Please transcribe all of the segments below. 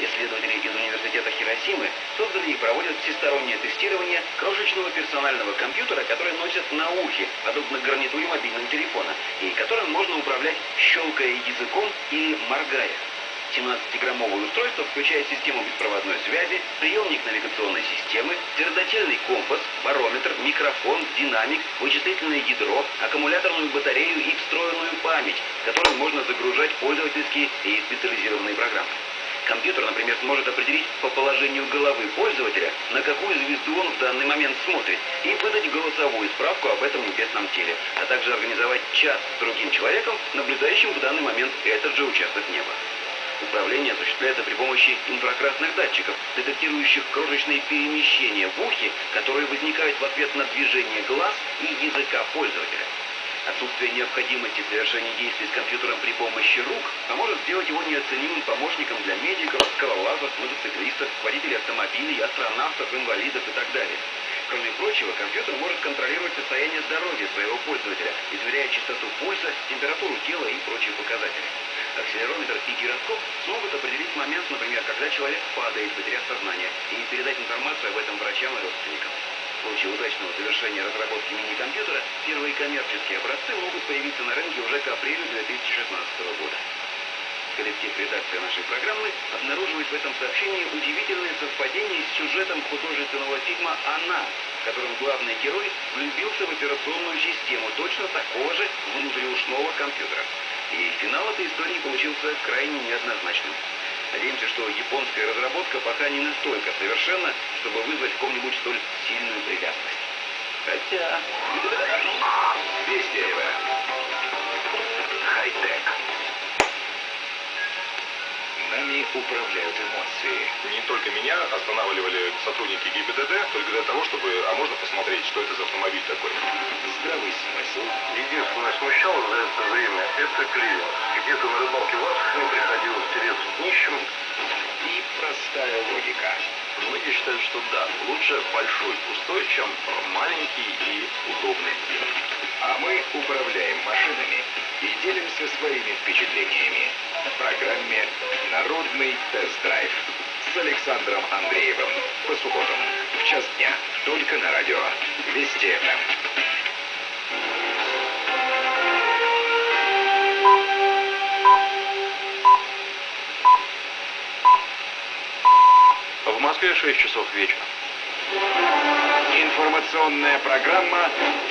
Исследователи из университета Хиросимы создали и проводят всестороннее тестирование крошечного персонального компьютера, который носят на ухе, подобно гарнитуре мобильного телефона, и которым можно управлять щелкая языком или моргая. 17-граммовое устройство включает систему беспроводной связи, приемник навигационной системы, твердотельный компас, барометр, микрофон, динамик, вычислительное ядро, аккумуляторную батарею и встроенную память, в которую можно загружать пользовательские и специализированные программы. Компьютер, например, сможет определить по положению головы пользователя, на какую звезду он в данный момент смотрит, и выдать голосовую справку об этом небесном теле, а также организовать чат с другим человеком, наблюдающим в данный момент этот же участок неба. Управление осуществляется при помощи инфракрасных датчиков, детектирующих крошечные перемещения в ухе, которые возникают в ответ на движение глаз и языка пользователя. Отсутствие необходимости в совершении действий с компьютером при помощи рук поможет сделать его неоценимым помощником для медиков, скалолазов, мотоциклистов, водителей автомобилей, астронавтов, инвалидов и так далее. Кроме прочего, компьютер может контролировать состояние здоровья своего пользователя, измеряя частоту пульса, температуру тела и прочие показатели. Акселерометр и гироскоп смогут определить момент, например, когда человек падает, потеряв сознание, и передать информацию об этом врачам и родственникам. В случае удачного завершения разработки мини-компьютера, первые коммерческие образцы могут появиться на рынке уже к апрелю 2016 года. Коллектив редакции нашей программы обнаруживает в этом сообщении удивительное совпадение с сюжетом художественного фильма «Она», в котором главный герой влюбился в операционную систему точно такого же внутриушного компьютера. И финал этой истории получился крайне неоднозначным. Надеемся, что японская разработка пока не настолько совершенна, чтобы вызвать в ком-нибудь столь сильную привязанность. Хотя... Вести Хай-тек. Нами управляют эмоции. Не только меня останавливали сотрудники ГИБДД, только для того, чтобы, а можно посмотреть, что это за автомобиль такой. Здравый смысл. Единственное смущало за это время – это клиренс. Где-то на рыбалке в Астрахани приходилось тереться днищем. И простая логика. Многие считают, что да, лучше большой пустой, чем маленький и удобный. А мы управляем машинами и делимся своими впечатлениями в программе «Народный тест-драйв» с Александром Андреевым по субботам в час дня только на радио Вести ФМ. Москве 6 часов вечера. Информационная программа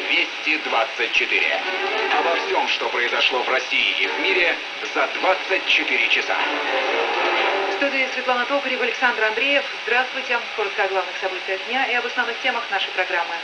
«Вести-24». Обо всем, что произошло в России и в мире за 24 часа. В студии Светлана Токарева, Александр Андреев. Здравствуйте. Коротко о главных событиях дня и об основных темах нашей программы.